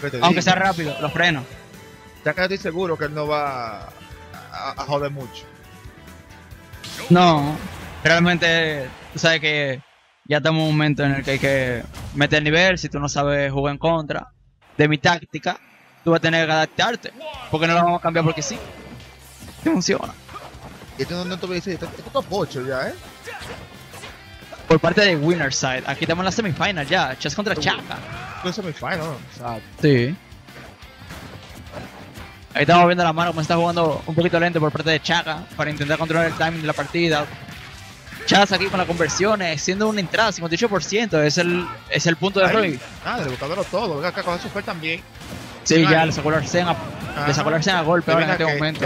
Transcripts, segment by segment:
¿Qué te Aunque digo? sea rápido, los freno. Ya que estoy seguro que él no va a, a joder mucho. No, realmente tú sabes que ya estamos en un momento en el que hay que meter nivel. Si tú no sabes jugar en contra de mi táctica, tú vas a tener que adaptarte. Porque no lo vamos a cambiar porque sí. Que funciona. Y esto no, no te voy a decir, esto, esto 8 ya, ¿eh? Por parte de Winner Side, aquí estamos en la semifinal ya. Chess contra Chaka. Es semifinal. O sea, Sí. Ahí estamos viendo la mano como está jugando un poquito lento por parte de Chaka para intentar controlar el timing de la partida. Chas aquí con las conversiones, siendo una entrada 58%, es el, es el punto de Roy. Nada, de buscándolo todo. Acá con eso fue también. Sí, Ay. ya le sacó el Arsen a, le sacó el Arsen a golpe ahora en este Te momento.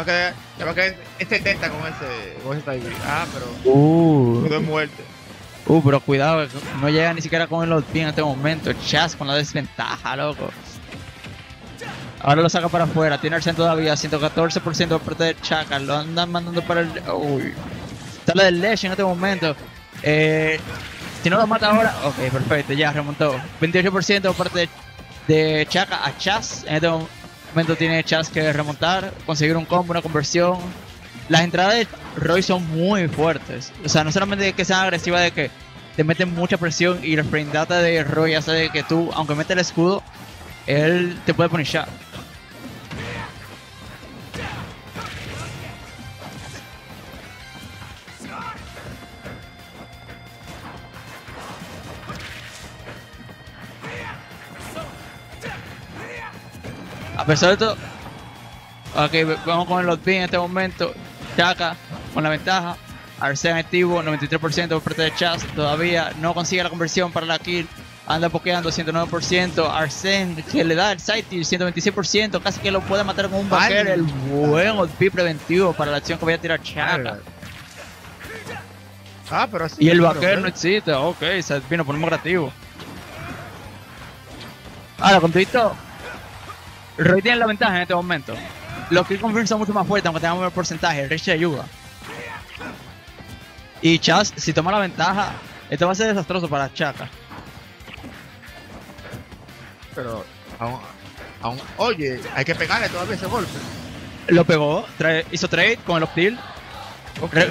A quedar, te va a quedar, te va a quedar en 70 con ese, con ese. Ah, pero Uh, es muerte. uh, pero cuidado, no llega ni siquiera con el pie en este momento. Chas con la desventaja, loco. Ahora lo saca para afuera, tiene Arsen todavía, 114% por parte de Chaka, lo andan mandando para el... Uy. Sale del Lesh en este momento. Eh, si no lo mata ahora, ok, perfecto, ya remontó. 28% por parte de, de Chaka a Chas. En este momento tiene Chas que remontar, conseguir un combo, una conversión. Las entradas de Roy son muy fuertes. O sea, no solamente que sean agresivas, de que te meten mucha presión y el frame data de Roy hace de que tú, aunque mete el escudo, él te puede punishar. A pesar de todo, ok, vamos con el lot en este momento. Chaka con la ventaja. Arsen activo, 93% por parte de Chas. Todavía no consigue la conversión para la kill. Anda pokeando 109%. Arsen que le da el side tier 126%. Casi que lo puede matar con un backer. El buen OP preventivo para la acción que vaya a tirar Chaka. Ah, pero así. Y el vaquero no existe, ok, se vino por un creativo. Ahora, con todo esto, Roy tiene la ventaja en este momento. Los kill confirm son mucho más fuertes, aunque tengamos el porcentaje. Rich te ayuda. Y Chas, si toma la ventaja, esto va a ser desastroso para Chaka. Pero, aún, aún, oye, hay que pegarle todavía ese golpe. Lo pegó, trae- hizo trade con el Optil. Re-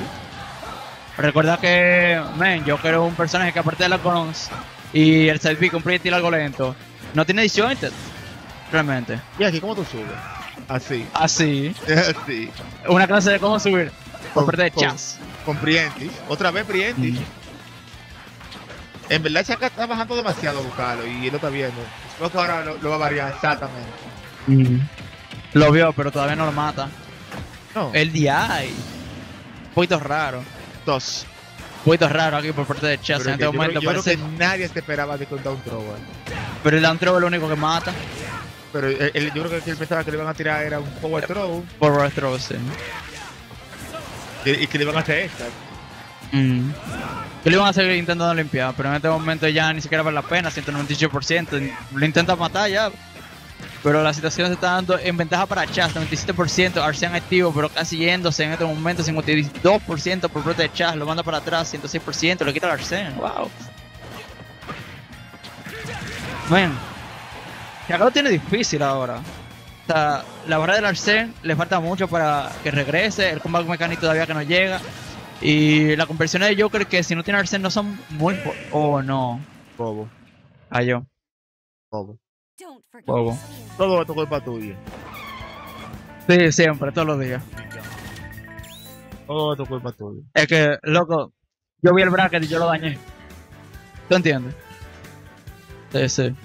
recuerda que, men, yo quiero un personaje que aparte de la cons y el side B con proyectil algo lento, no tiene disjointed. Realmente. Y aquí, ¿cómo tú subes? Así. Así. Así. Una clase de cómo subir. Por parte de con- Chas. Con Prientis. Otra vez Prientis. Mm. En verdad, Chaka está bajando demasiado buscarlo y él lo está viendo. Creo que ahora lo, lo va a variar exactamente. Lo vio, pero todavía no lo mata. No, El DI. Un poquito raro. dos. Un poquito raro aquí por parte de Chas en es que este yo, momento. creo- yo creo parece- que nadie se esperaba de contar un thrower. Pero el down throw es lo único que mata. Pero él- él- yo creo que él pensaba que le iban a tirar era un power throw Por throw, sí. y, que le iban a hacer esta. Mm. Que lo iban a seguir intentando limpiar, pero en este momento ya ni siquiera vale la pena, 198%. Lo intenta matar ya. Pero la situación se está dando en ventaja para Chas, 97%. Arcean activo, pero casi yéndose en este momento, 52% por parte de Chas. Lo manda para atrás, 106%. Le quita el Arcean, wow. Man, que acá lo tiene difícil ahora. O sea, la barra del Arcen le falta mucho para que regrese. El combate mecánico todavía que no llega. Y las conversiones de Joker que si no tiene Arcen no son muy... Oh, no. Bobo, Ah, yo. bobo. Bobo. Todo esto es culpa tuya. Sí, siempre, todos los días. Todo esto es culpa tuya. Es que, loco, yo vi el bracket y yo lo dañé. ¿Tú entiendes? Sí, sí.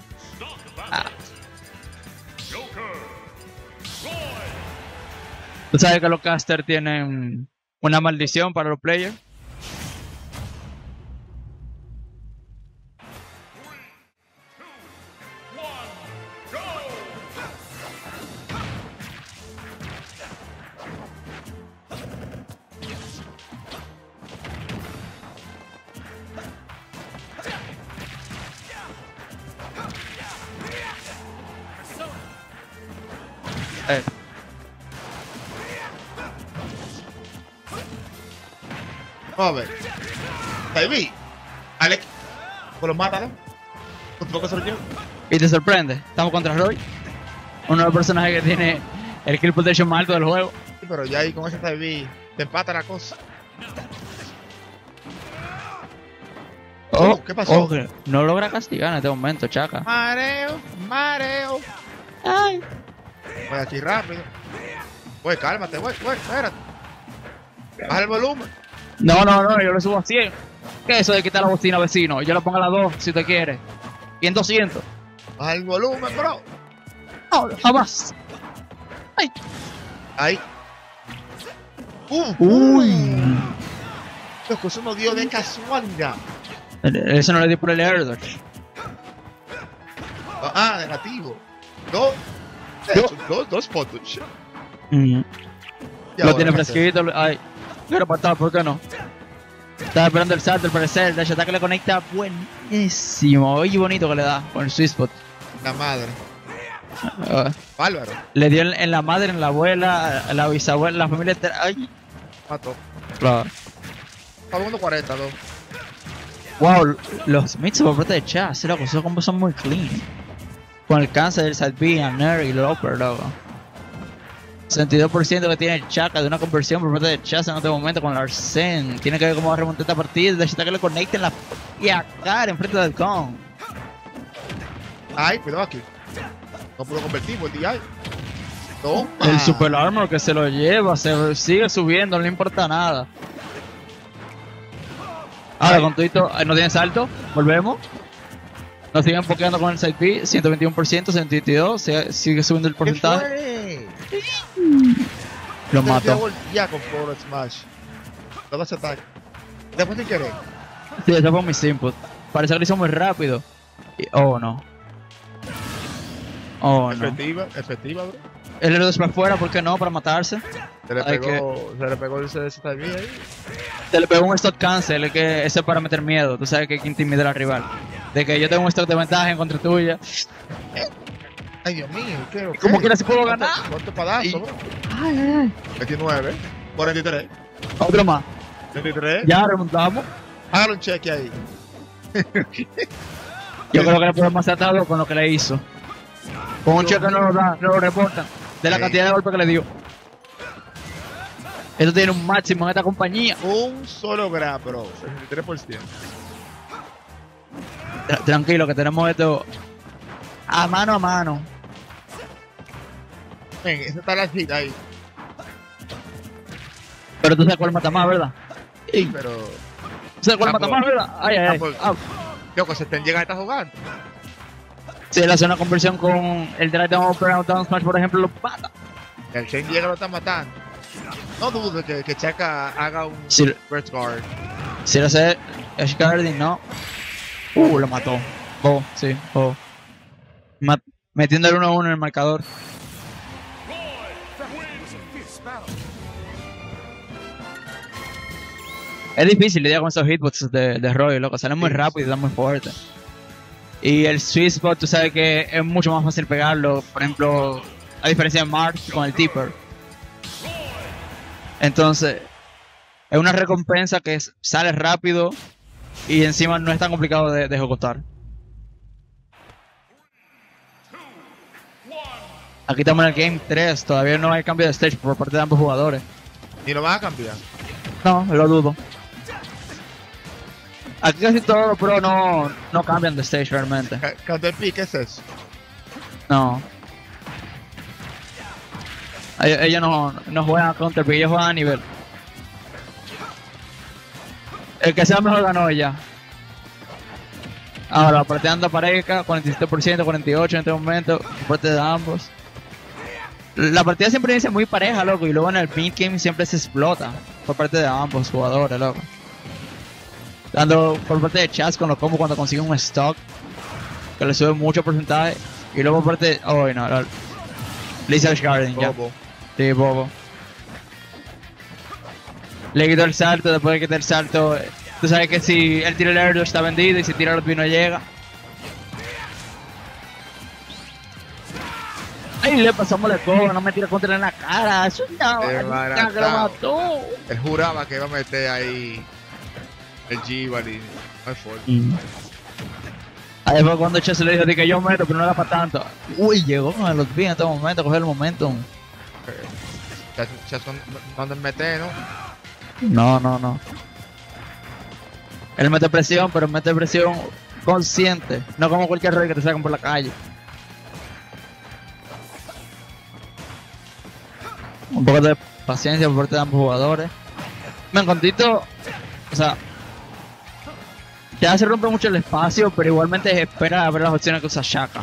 ¿Tú sabes que los casters tienen una maldición para los players? Tybee. Alex. Pues lo mata, ¿no? ¿Tú poco se lo lleva? Y te sorprende. Estamos contra Roy. Uno de los personajes que tiene el kill protection más alto del juego. Sí, pero ya ahí con ese TV te empata la cosa. Oh, ¿qué pasó? oh, no logra castigar en este momento, chaca. Mareo, mareo. Ay. Voy aquí rápido. Güey, cálmate, güey, güey, espérate. Baja el volumen. No, no, no, yo le subo a 100. ¿Qué es eso de quitar la bocina, vecino? Yo le pongo a las 2 si usted quiere. Y en 200. Baja el volumen, bro. No, jamás. Ay. Ahí. ¡Pum! Uy. Loco, eso no dio de casualidad. Eso no le dio por el air dodge. Ah, negativo. Dos. Yo- Dos, dos, dos fotos. Mm. Lo tiene fresquito. Ay. Quiero matar, ¿por qué no? Estaba esperando el salto, al parecer. El dash attack le conecta buenísimo. Oye, bonito que le da con el sweet spot. La madre. Bárbaro. le dio en, en la madre, en la abuela, en la bisabuela, la familia entera. Ay. Mató. Claro. Está segundo 40, dos. Wow, los mix por parte de Chaz, loco, esos combos son muy clean. Con el cáncer del Salpian, Nair y Loper, loco. 62% que tiene el Chaka de una conversión por parte de Chaz en este momento con el Arsene. Tiene que ver cómo va a remontar esta partida. Necesita que le conecten la y a cara enfrente del con. Ay, cuidado aquí. No pudo convertir, buen día. Toma. El Super Armor que se lo lleva, se sigue subiendo, no le importa nada. Ahora con Tuito, no tiene salto, volvemos. Nos siguen pokeando con el side P, 121%, 122, sigue, subiendo el ¿Qué porcentaje. Lo mató. Ya con Forward Smash. Todo ese ataque. Después sin querer. Sí, ese fue mis inputs. Parece que lo hizo muy rápido. Y- oh no. Oh no. Efectiva, efectiva, bro. El héroe para afuera, ¿por qué no? Para matarse. Se le pegó, se le pegó ese, ese ahí. Se le pegó un stock cancel, es que ese es para meter miedo. Tú sabes que hay que intimidar al rival. De que yo tengo un stock de ventaja en contra tuya. Ay, Dios mío, ¿qué? ¿Y cómo quieras si puedo ganar? Ponte padazo, Y- bro. Ay, ay, ay. 29, 43, Otro más. 33. Ya remontamos. Hágale un cheque ahí. Yo creo que le podemos hacer atado con lo que le hizo. Con un cheque no lo da, no lo reportan. De la cantidad de golpes que le dio. Esto tiene un máximo en esta compañía. Un solo grab, bro. 63%. Tra- Tranquilo, que tenemos esto a mano a mano. Ven, esa está la cita ahí. Pero tú sabes cuál mata más, ¿verdad? Sí, pero. ¿Tú sabes cuál Ah, mata pues. más, verdad? Ay, ay, ay. Ah, pues. Ah, Loco, se te llega a estar jugando. si él hace una conversión con el Drive Down Out Down Smash, por ejemplo, lo mata. El Shane llega lo está matando. No dudo que, que Chaka haga un Si, First Guard. si lo hace Ash Guardian, no. Uh, lo mató. Oh, sí, oh. Ma- metiendo el 1-1 en el marcador. Es difícil lidiar con esos hitbox de, de Roy, loco. Salen muy rápido y dan muy fuerte. Y el sweet spot, tú sabes que es mucho más fácil pegarlo. Por ejemplo, a diferencia de Mark con el Tipper. Entonces, es una recompensa que sale rápido y encima no es tan complicado de, de ejecutar. Aquí estamos en el Game 3, todavía no hay cambio de stage por parte de ambos jugadores. Ni lo vas a cambiar. No, lo dudo. Aquí casi todos los pro no, no cambian de stage realmente. Counter pick, ¿qué es eso? No. Ellos, ellos no, no juegan a counter pick, ellos juegan a nivel. El que sea mejor ganó ya. Ahora, la partida anda pareja, 47%, 48% en este momento, por parte de ambos. La partida siempre inicia muy pareja, loco, y luego en el mid game siempre se explota por parte de ambos jugadores, loco. Dando por parte de Chaz con los combos cuando consigue un stock, que le sube mucho porcentaje, y luego por parte de... Oh, no, no. Lisa Garden, ya. Bobo. Sí, bobo. Le quitó el salto, después de quitar el salto. eh, Tú sabes que si él tira el air está vendido y si tira el otro no llega. Ay, le pasamos la coba, no me tira contra en la cara. Eso ya, ya que lo mató. Él juraba que iba a meter ahí el G-Ball y no hay forma. Ahí fue cuando Chess le dijo de que yo meto, pero no era para tanto. Uy, llegó con el Lotbin en este momento, cogió el momentum. Son, no meter, ¿no? No, no, no. Él mete presión, pero mete presión consciente, no como cualquier rey que te sacan por la calle. Un poco de paciencia por parte de ambos jugadores. Me contito, o sea, ya se rompe mucho el espacio, pero igualmente espera a ver las opciones que usa Shaka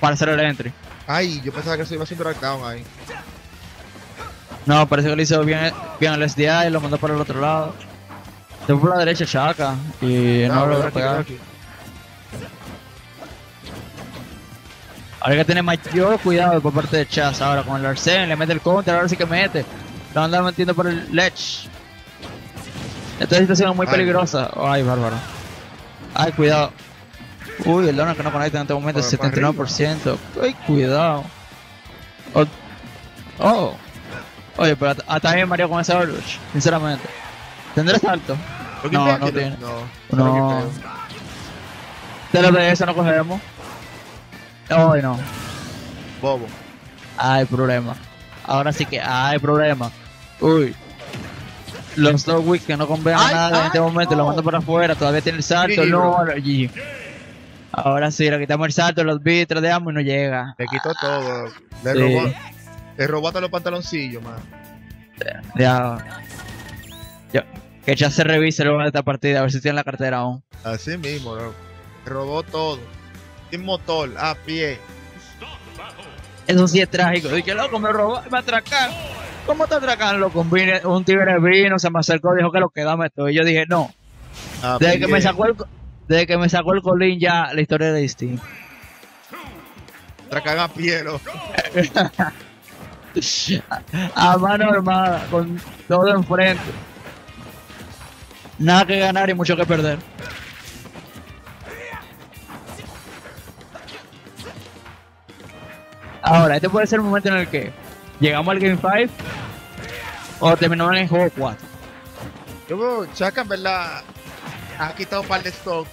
para hacer el entry. Ay, yo pensaba que se iba haciendo breakdown ahí. No, parece que le hizo bien, bien el SDI y lo mandó para el otro lado. Se fue por la derecha Shaka y no, Ah, lo logró pegar. aquí. Ahora que tener mayor cuidado por parte de Chaz. Ahora con el Arsene le mete el counter, ahora sí que mete. Lo anda metiendo por el ledge. Esta situación es muy Ay. peligrosa. Ay, bárbaro. Ay, cuidado. Uy, el Donald que no conecta en este momento es Para- para 79%. Ay, cuidado. Oh. oh. Oye, pero hasta- ahí me mareó con ese Overwatch, sinceramente. ¿Tendrá salto? ¿Lo No, no tiene. No, No. lo quité. De eso no cogemos. Ay, no. Bobo. Hay problema. Ahora sí que hay problema. Uy. Los dos wicks que no convean Ay, nada en este momento, lo no. mando para afuera, todavía tiene el salto, Sí, no, bro. Ahora sí, le quitamos el salto, los beats, tradeamos y no llega. Le quitó todo. Le Sí. robó. Le robó hasta los pantaloncillos, man. Ya. Ya. Que ya se revise luego de esta partida, a ver si tiene la cartera aún. Así mismo, bro. Robó todo. Sin motor, a pie. Eso sí es trágico. Dije, loco, me robó, me atracan. ¿Cómo te atracan, loco? Un, vine- un tigre vino, se me acercó, dijo que lo que dame esto. Y yo dije, no. A Desde que pie. me sacó el, desde que me sacó el colín ya la historia era distinta. Atracan a pie, loco. A mano armada, con todo enfrente. Nada que ganar y mucho que perder. Ahora, este puede ser un momento en el que llegamos al Game 5 o terminamos en el juego 4. Yo veo, Chaka en verdad ha quitado un par de stock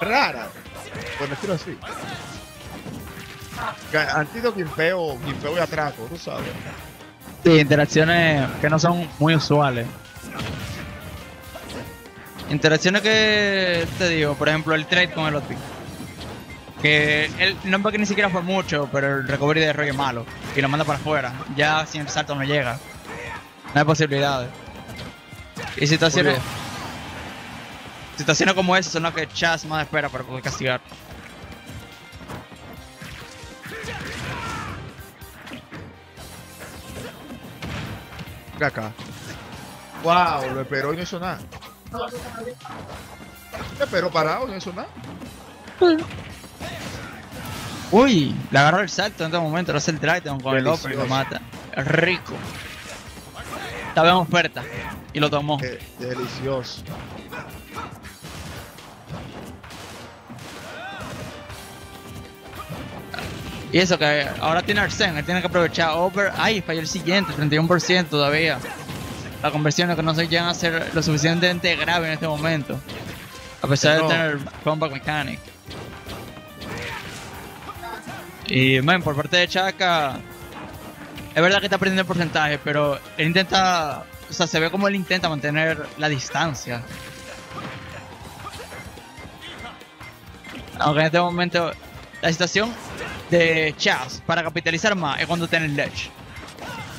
rara, por decirlo así. Que Han sido gimpeo, gimpeo y atraco, tú sabes. Sí, interacciones que no son muy usuales. Interacciones que te digo, por ejemplo, el trade con el OTP. Que él no es que ni siquiera fue mucho, pero el recovery de Roy es malo. Y lo manda para afuera. Ya sin el salto no llega. No hay posibilidades. Y situaciones. Situaciones como esas son las que Chas más espera para poder castigar. Mira acá. Wow, lo esperó y no hizo nada. Lo esperó parado y no hizo nada. Uy, le agarró el salto en este momento, lo hace el Triton con el upper y lo mata. Rico. Estaba en oferta y lo tomó. Qué delicioso. Y eso que ahora tiene Arsene, él tiene que aprovechar over. Ay, falló el siguiente, 31% todavía. La conversión es que no se llegan a ser lo suficientemente grave en este momento. A pesar No. de tener comeback mechanic. Y man, por parte de Chaka, es verdad que está perdiendo el porcentaje, pero él intenta, o sea, se ve como él intenta mantener la distancia. Aunque en este momento la situación de Chaz para capitalizar más es cuando tiene el ledge.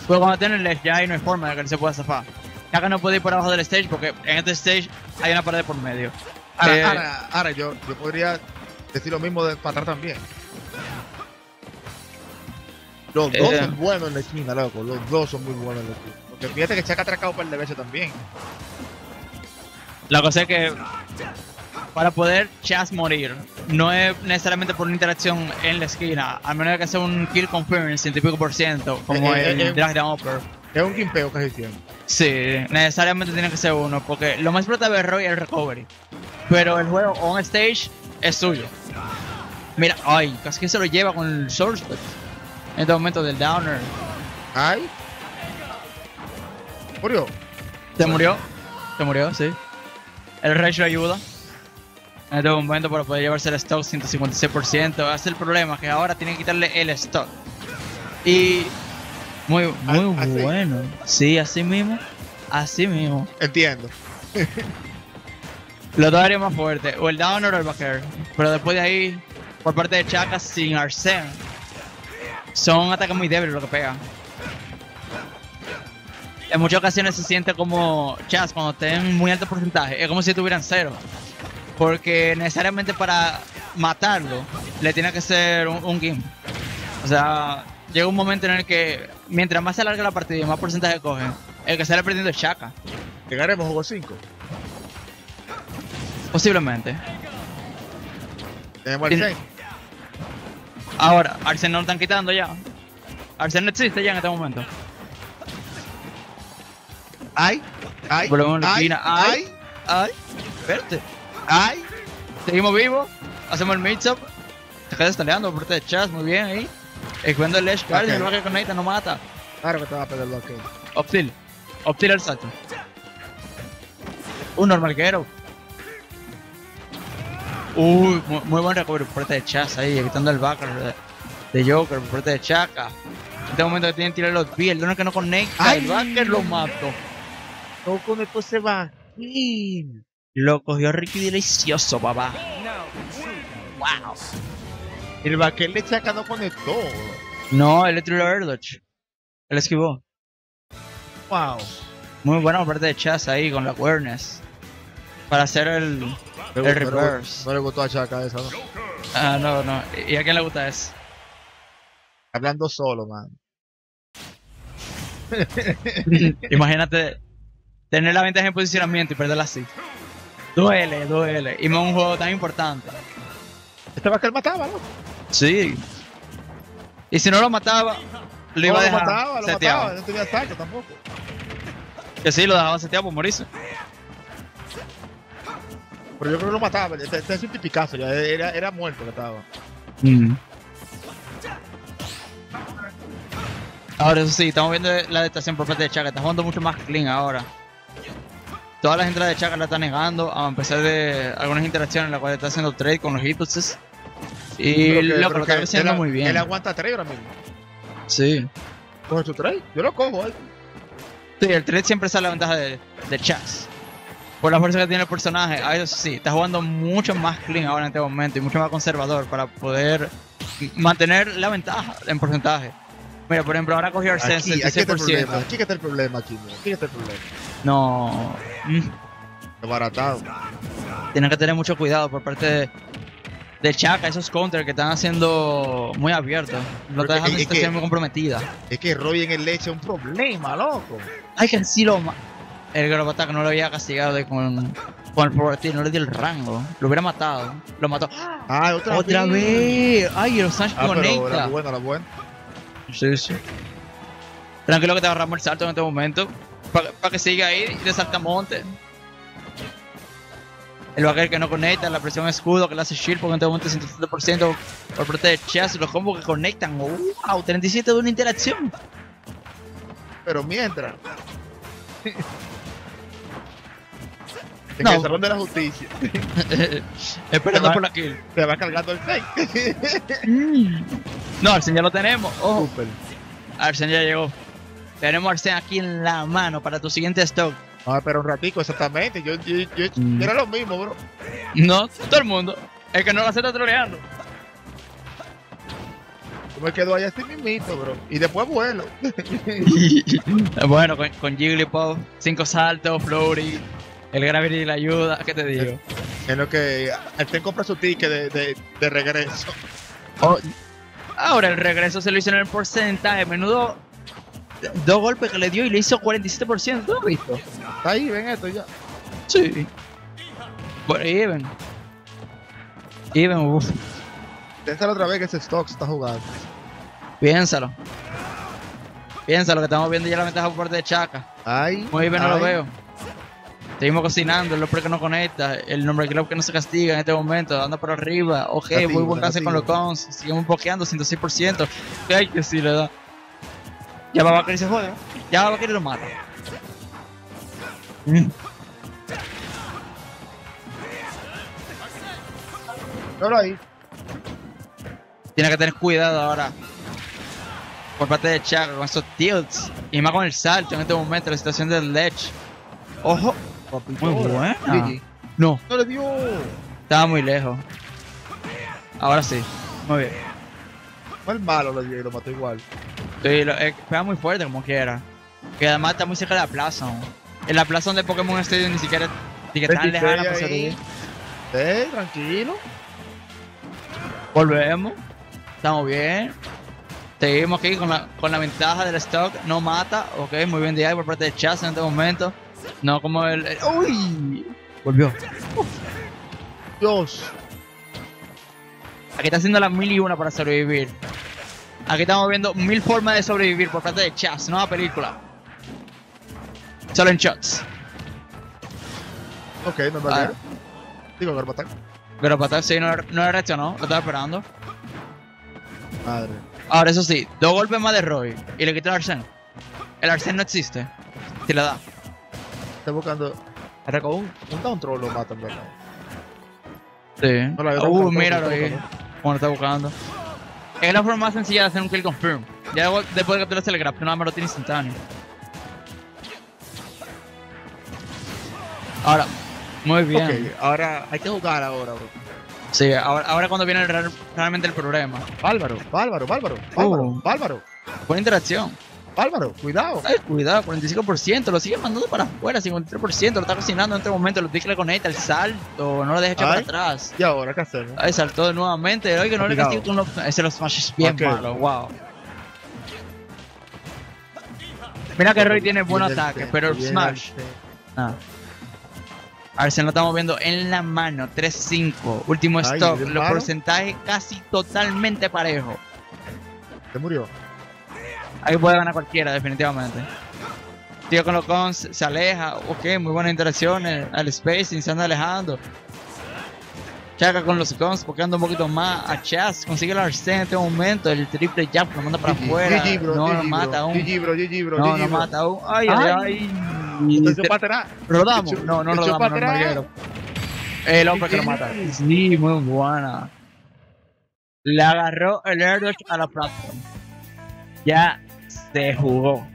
Pero cuando tiene el ledge ya ahí no hay forma de que él se pueda zafar. Ya que no puede ir por abajo del stage porque en este stage hay una pared por medio. Ahora, Eh, ahora, ahora yo, yo podría decir lo mismo de para atrás también. Los dos Eh. son buenos en la esquina, loco. Los dos son muy buenos en la esquina. Porque fíjate que Chaka ha atracado un par de veces también. La cosa es que para poder Chaz morir, no es necesariamente por una interacción en la esquina, al menos que sea un kill confirm, ciento y pico por ciento, como Eh, eh, el eh. drag down upper. Es un gimpeo casi siempre. Sí, necesariamente tiene que ser uno, porque lo más importante de Roy es el recovery. Pero el juego on stage es suyo. Mira, ay, casi que se lo lleva con el Source. En este momento del Downer. Ay. Murió. Se murió. Se murió, sí. El Rage lo ayuda. en este momento para poder llevarse el stock 156%. Ese es el problema, que ahora tiene que quitarle el stock. Y muy, muy Ah, ¿así? bueno. Sí, así mismo. Así mismo. Entiendo. Los dos áreas más fuertes, o el Downer o el Backer. Pero después de ahí, por parte de Chaka sin Arsene, son ataques muy débiles lo que pegan. En muchas ocasiones se siente como Chas cuando estén muy alto porcentaje. Es como si tuvieran cero. Porque necesariamente para matarlo, le tiene que ser un, un game. O sea, llega un momento en el que mientras más se alarga la partida y más porcentaje cogen, el que sale perdiendo es Chaka. Llegaremos juego 5. Posiblemente. Tenemos el Tiene- 6. Ahora, Arsen no lo están quitando ya. Arsen no existe ya en este momento. Ay, ay, Volvemos a la ay, esquina. ay, Ay, ay, espérate. ay. Seguimos vivos. Hacemos el mix-up. Se queda estaleando por parte de Chas, muy bien ahí. Equipando el Edge Guardian, Ok. el que conecta, no mata. Claro que te va a perder el bloqueo. Optil. Optil el salto. Un normalquero. Uy, muy, muy buen recovery por parte de Chas ahí, evitando el backer de, de Joker por parte de Chaka. En este momento que tienen que tirar los pies, el donor que no conecta, Ay. el backer lo mató. No conectó ese bajín. Lo cogió Ricky delicioso, papá. Wow. El vaquero le chaca no conectó. No, el air dodge. Él esquivó. Wow. Muy buena por parte de Chas ahí con la awareness. Para hacer el, No el le- reverse. No le gustó a Chaka eso, ¿no? Ah, no, no. ¿Y a quién le gusta eso? Hablando solo, man. Imagínate tener la ventaja en posicionamiento y perderla así. Duele, duele. Y más un juego tan importante. Este vaquero mataba, ¿no? Sí. Y si no lo mataba, lo iba No, a lo dejar mataba, lo seteado. mataba. No tenía ataque tampoco. Que sí, lo dejaba seteado por morirse. Pero yo creo que lo mataba. Este, este es un tipicazo. Ya era, era muerto que estaba. Mm. Ahora eso sí, estamos viendo la adaptación por parte de Chaka, está jugando mucho más clean ahora. Todas las entradas de Chaka la está negando, a pesar de algunas interacciones en las cuales está haciendo trade con los hitboxes. Y que- lo, pero lo está que haciendo muy bien. Él aguanta trade ahora mismo. Sí. Coge su trade. Yo lo cojo, ¿eh? Sí, el trade siempre sale la ventaja de, de Chas. Por la fuerza que tiene el personaje. Ah, eso sí, está jugando mucho más clean ahora en este momento y mucho más conservador para poder mantener la ventaja en porcentaje. Mira, por ejemplo, ahora cogió Arsene Aquí, aquí está el 66%. problema. Aquí está el problema, aquí. Aquí está el problema. No. mm, Desbaratado. Tienen que tener mucho cuidado por parte de, de Chaka, esos counters que están haciendo muy abiertos. Y- y situación que- muy comprometida. Es que Roy en el leche es un problema, loco. Ay, que sí lo ma- El Grove Attack no lo había castigado de con, con el Forti, no le dio el rango. Lo hubiera matado. Lo mató. Ah, otra, ¡Otra vez! ¡Ay, el Sancho Ah, pero la conecta! buena, la buena. Sí, sí. Tranquilo que te agarramos el salto en este momento. Para que siga ahí de saltamonte. El vaquero que no conecta, la presión escudo que le hace shield porque en este momento es 170% por parte de Chess, los combos que conectan. ¡Wow! 37 de una interacción. Pero mientras. En No. el salón de la justicia Esperando por la kill. se va cargando el 6. Mm. No, Arsen ya lo tenemos. Ojo, Super. Arsen ya llegó. Tenemos Arsen aquí en la mano para tu siguiente stock. Ah, pero un ratico, exactamente. Yo, yo, yo- Mm. era lo mismo, bro. No, todo el mundo. El que no lo hace está troleando. Yo me quedo ahí así mismito, bro. Y después vuelo. bueno, con, con Jigglypuff, cinco saltos, Flurry, el Gravity le ayuda, ¿qué te digo? En lo que Arten compra su ticket de, de, de regreso. Oh, ahora el regreso se lo hizo en el porcentaje, menudo dos golpes que le dio y le hizo 47%, ¿tú lo has visto? Está ahí, ven esto ya. Sí. Bueno, even. Even, uff, Piénsalo otra vez que ese stock está jugando. piénsalo. Piénsalo, que estamos viendo ya la ventaja por parte de Chaka. Ay. Muy bien, no lo veo. Seguimos cocinando, el hombre que no conecta, el nombre club que no se castiga en este momento, anda por arriba. Ok, muy buen cáncer con los cons, seguimos bloqueando 106%. Ay, que sí le da. Ya va a Bakari se juega, ya va a Bakari lo mata. Mm. Solo ahí. Tiene que tener cuidado ahora. Por parte de Chaka con esos tilts. Y más con el salto en este momento, la situación del ledge. Ojo. Muy buena. GG. No, No le dio. estaba muy lejos. Ahora sí. Muy bien. Fue el malo le dio y lo mató igual. Sí, lo, eh, pega muy fuerte como quiera. Que además está muy cerca de la plaza. ¿no? En la plaza donde Pokémon Stadium ni siquiera ni que tan 26 lejana para sobrevivir. Eh, tranquilo. Volvemos. Estamos bien. Seguimos aquí con la, con la ventaja del stock. No mata. Ok, muy bien de ahí por parte de Chaz en este momento. No como el. el- ¡Uy! Volvió. Dios. Aquí está haciendo las mil y una para sobrevivir. Aquí estamos viendo mil formas de sobrevivir por parte de Chaz, nueva película. Solo en shots. Ok, no me olvidé. Digo, Garbatán. Pero para sí, no, no reaccionó, lo estaba esperando. Madre. Ahora, eso sí, dos golpes más de Roy y le quita el Arsene. El Arsene no existe. Si le da. Estoy buscando. Hasta con un, un down throw lo matan, ¿verdad? Sí. No, la Uh, míralo ahí. lo está buscando. Es la forma más sencilla de hacer un kill confirm. Ya después de capturarse el grab, nada más lo tiene instantáneo. Ahora, muy bien. Ok, ahora hay que jugar ahora, bro. Sí, ahora, ahora cuando viene el realmente el problema. Bárbaro, bárbaro, bárbaro, bárbaro, Uh. bárbaro, Buena interacción. Bárbaro, cuidado. Ay, cuidado, 45%, lo sigue mandando para afuera, 53%, lo está cocinando en este momento, lo tiene que conecta, el salto, no lo deja echar para atrás. ¿Y ahora qué hacemos? Ay, saltó nuevamente, oye, que no le castigo los... Ese los smash es bien malo, wow. Mira que Roy tiene buen ataque, pero el smash... el té. Nada. A ver, se lo estamos viendo en la mano, 3-5, último Ay, stock, los porcentajes casi totalmente parejos. Se murió. Ahí puede ganar cualquiera, definitivamente. Tío con los cons se aleja. Ok, muy buenas interacciones. Al spacing se anda alejando. Chaca con los cons, porque anda un poquito más. A Chaz consigue el Arsene en este momento. El triple jump lo manda para afuera. No lo mata aún. No, bro. mata aún. Ay, ay, Ay. Rodamos. No, no rodamos. No. El hombre que lo mata. Sí, muy buena. Le agarró el air a la plataforma. Ya se jugó.